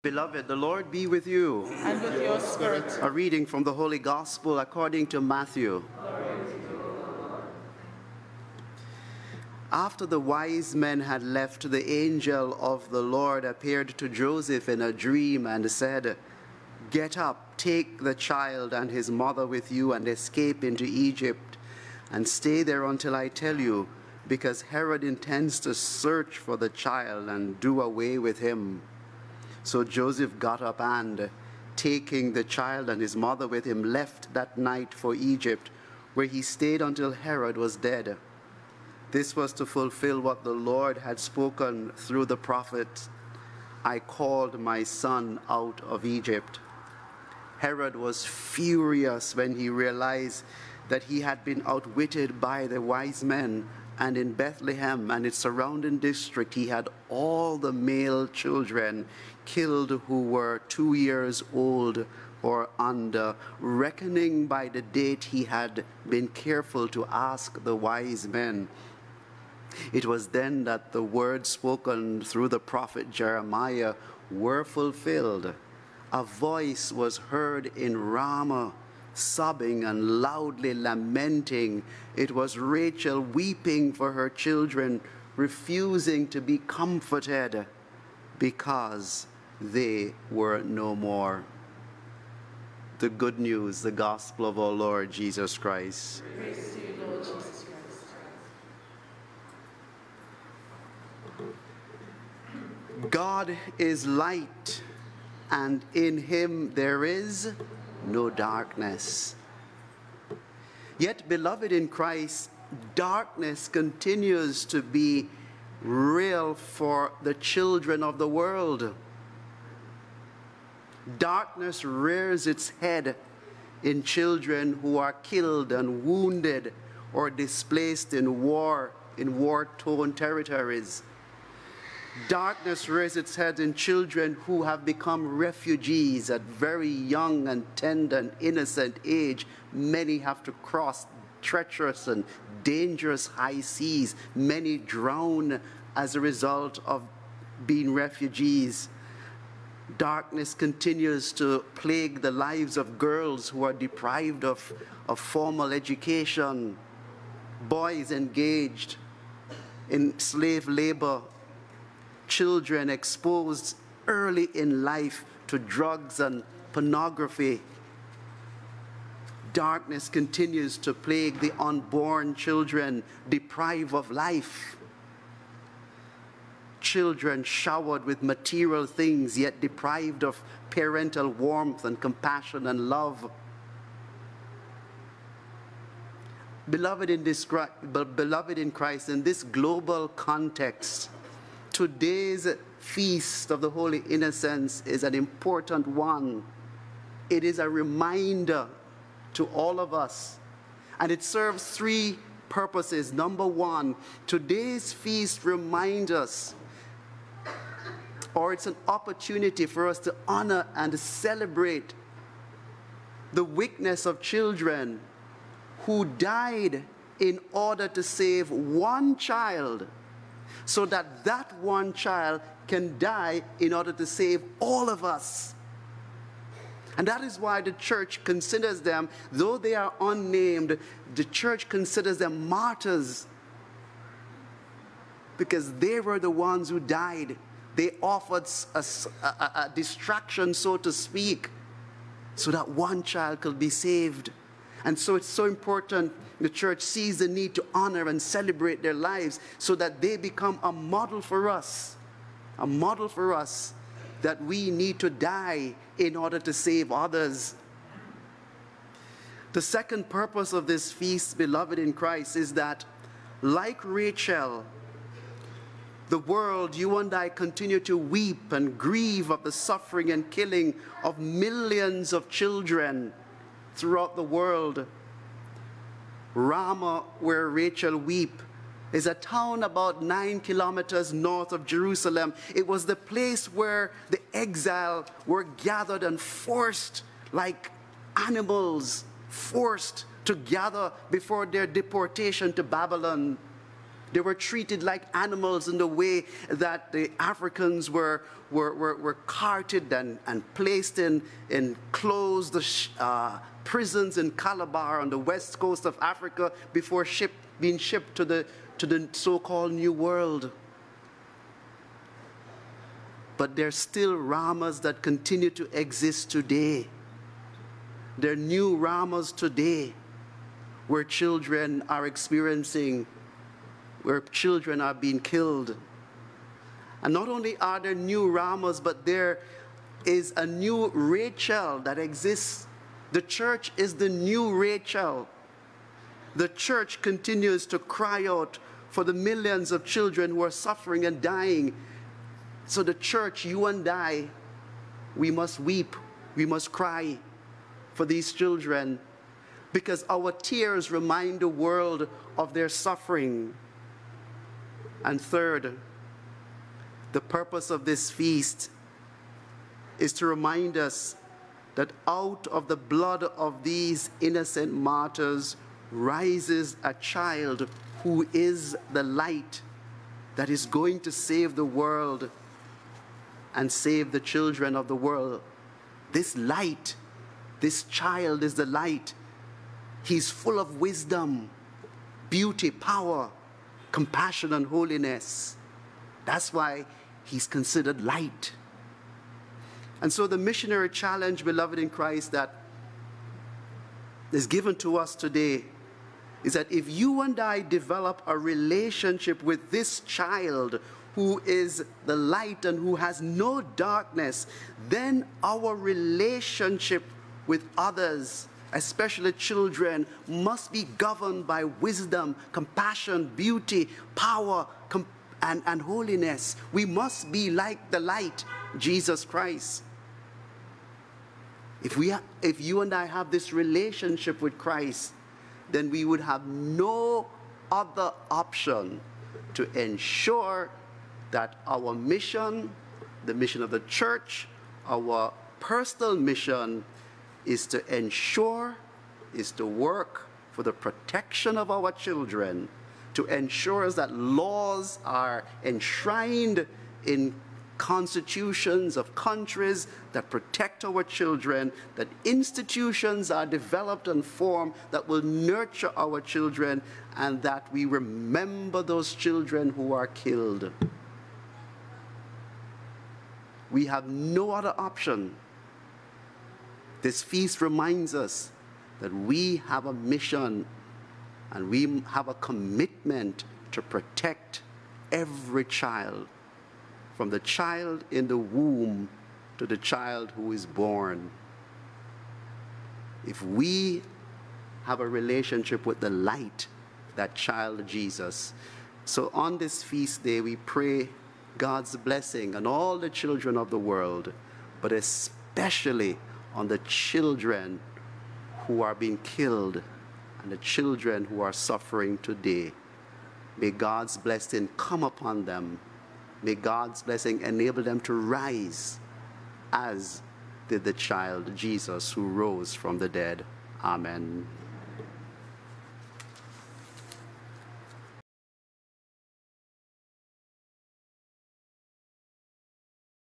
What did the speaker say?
Beloved, the Lord be with you. and with your spirit. A reading from the Holy Gospel according to Matthew. After the wise men had left, the angel of the Lord appeared to Joseph in a dream and said, Get up, take the child and his mother with you, and escape into Egypt, and stay there until I tell you, because Herod intends to search for the child and do away with him. So Joseph got up and, taking the child and his mother with him, left that night for Egypt, where he stayed until Herod was dead. This was to fulfill what the Lord had spoken through the prophet I called my son out of Egypt. Herod was furious when he realized that he had been outwitted by the wise men, and in Bethlehem and its surrounding district, he had all the male children killed who were two years old or under, reckoning by the date he had been careful to ask the wise men. It was then that the words spoken through the prophet Jeremiah were fulfilled. A voice was heard in Ramah, sobbing and loudly lamenting. It was Rachel weeping for her children, refusing to be comforted because they were no more. The good news, the gospel of our Lord Jesus Christ. You, Lord Jesus Christ. God is light, and in him there is no darkness. Yet, beloved in Christ, darkness continues to be real for the children of the world. Darkness rears its head in children who are killed and wounded or displaced in war, in war torn territories. Darkness raises its head in children who have become refugees at very young and tender and innocent age. Many have to cross treacherous and dangerous high seas. Many drown as a result of being refugees. Darkness continues to plague the lives of girls who are deprived of, of formal education, boys engaged in slave labor children exposed early in life to drugs and pornography. Darkness continues to plague the unborn children deprived of life. Children showered with material things, yet deprived of parental warmth and compassion and love. Beloved in, this, beloved in Christ, in this global context, today's feast of the Holy Innocents is an important one. It is a reminder to all of us, and it serves three purposes. Number one, today's feast reminds us, or it's an opportunity for us to honor and celebrate the weakness of children who died in order to save one child so that that one child can die in order to save all of us. And that is why the church considers them, though they are unnamed, the church considers them martyrs because they were the ones who died. They offered a, a, a distraction, so to speak, so that one child could be saved. And so it's so important the church sees the need to honor and celebrate their lives so that they become a model for us, a model for us that we need to die in order to save others. The second purpose of this feast, beloved in Christ, is that, like Rachel, the world, you and I continue to weep and grieve of the suffering and killing of millions of children throughout the world. Ramah, where Rachel weep, is a town about nine kilometers north of Jerusalem. It was the place where the exile were gathered and forced like animals, forced to gather before their deportation to Babylon. They were treated like animals in the way that the Africans were, were, were, were carted and, and placed in, in closed uh, prisons in Calabar on the west coast of Africa before ship, being shipped to the, to the so called New World. But there's still Ramas that continue to exist today. There are new Ramas today where children are experiencing where children are being killed. And not only are there new Ramas, but there is a new Rachel that exists. The church is the new Rachel. The church continues to cry out for the millions of children who are suffering and dying. So, the church, you and I, we must weep, we must cry for these children because our tears remind the world of their suffering. And third, the purpose of this feast is to remind us that out of the blood of these innocent martyrs rises a child who is the light that is going to save the world and save the children of the world. This light, this child is the light. He's full of wisdom, beauty, power, compassion and holiness. That's why he's considered light. And so the missionary challenge, beloved in Christ, that is given to us today is that if you and I develop a relationship with this child who is the light and who has no darkness, then our relationship with others especially children, must be governed by wisdom, compassion, beauty, power, and, and holiness. We must be like the light, Jesus Christ. If, we if you and I have this relationship with Christ, then we would have no other option to ensure that our mission, the mission of the church, our personal mission is to ensure, is to work for the protection of our children, to ensure that laws are enshrined in constitutions of countries that protect our children, that institutions are developed and formed that will nurture our children, and that we remember those children who are killed. We have no other option this feast reminds us that we have a mission and we have a commitment to protect every child, from the child in the womb to the child who is born. If we have a relationship with the light, that child Jesus. So on this feast day, we pray God's blessing on all the children of the world, but especially on the children who are being killed and the children who are suffering today. May God's blessing come upon them. May God's blessing enable them to rise as did the child Jesus who rose from the dead. Amen.